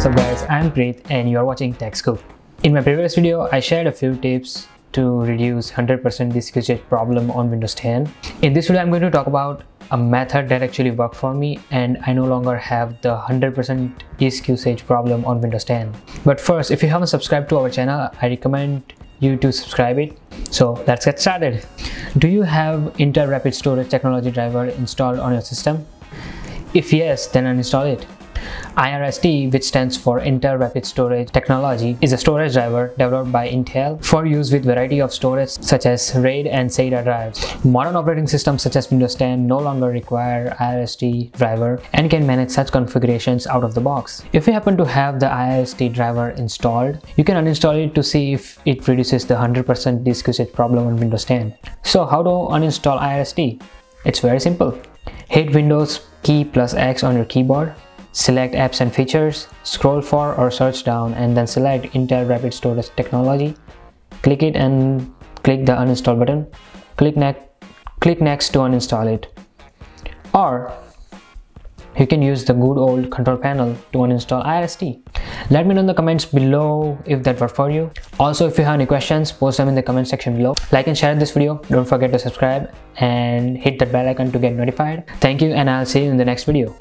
What's up guys, I'm Preet and you are watching TechScoop. In my previous video, I shared a few tips to reduce 100% disk usage problem on Windows 10. In this video, I'm going to talk about a method that actually worked for me and I no longer have the 100% disk usage problem on Windows 10. But first, if you haven't subscribed to our channel, I recommend you to subscribe it. So let's get started. Do you have Intel Rapid Storage Technology driver installed on your system? If yes, then uninstall it. IRST, which stands for Intel Rapid Storage Technology, is a storage driver developed by Intel for use with variety of storage such as RAID and SATA drives. Modern operating systems such as Windows 10 no longer require IRST driver and can manage such configurations out of the box. If you happen to have the IRST driver installed, you can uninstall it to see if it reduces the 100% disk usage problem on Windows 10. So how to uninstall IRST? It's very simple. Hit Windows key plus X on your keyboard Select apps and features, scroll for or search down and then select Intel Rapid Storage Technology. Click it and click the uninstall button. Click, click next to uninstall it. Or you can use the good old control panel to uninstall IRST. Let me know in the comments below if that worked for you. Also, if you have any questions, post them in the comment section below. Like and share this video. Don't forget to subscribe and hit that bell icon to get notified. Thank you and I'll see you in the next video.